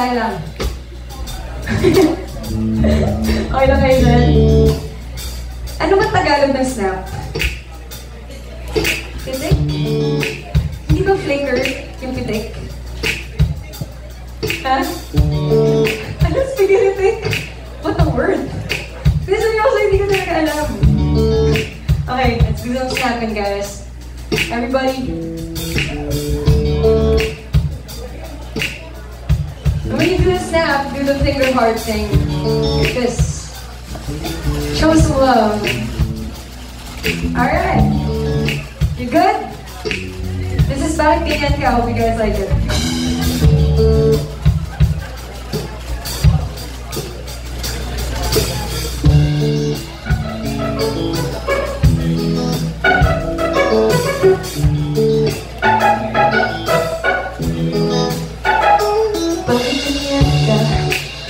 tayo lang. okay lang kayo dyan? Ano ba Tagalog ng snap? Pitik? Hindi ba flicker yung pitik? Ha? Ano spaghetti? What a word? Kasi seryoso, hindi ko talaga alam. Okay, let's do some snapping, guys. Everybody. Snap, do the finger heart thing. This. Show some love. Alright. You good? This is Bakit Ganyan I hope you guys like it.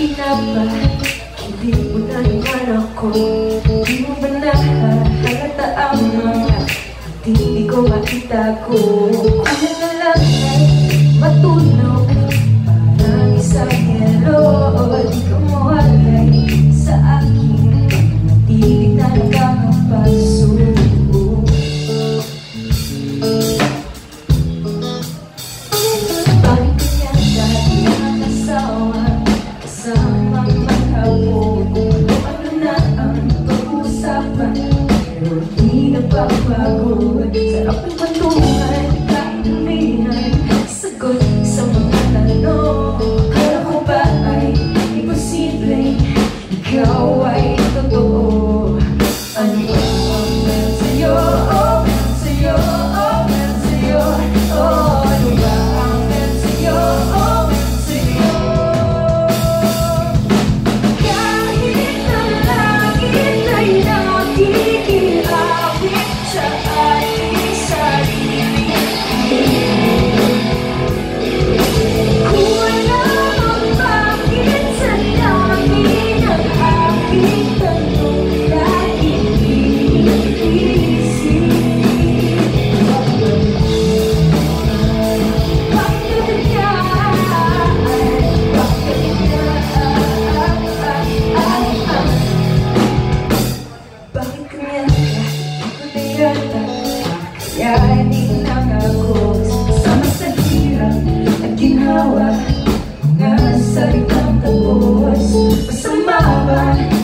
Inaba, hindi mo na naman ako Hindi mo ba nahahalata ang mga Hindi ko makitago Kuya na lang ay matulog Parang isang hello ba? Nga sa bitang tapos Masama ba?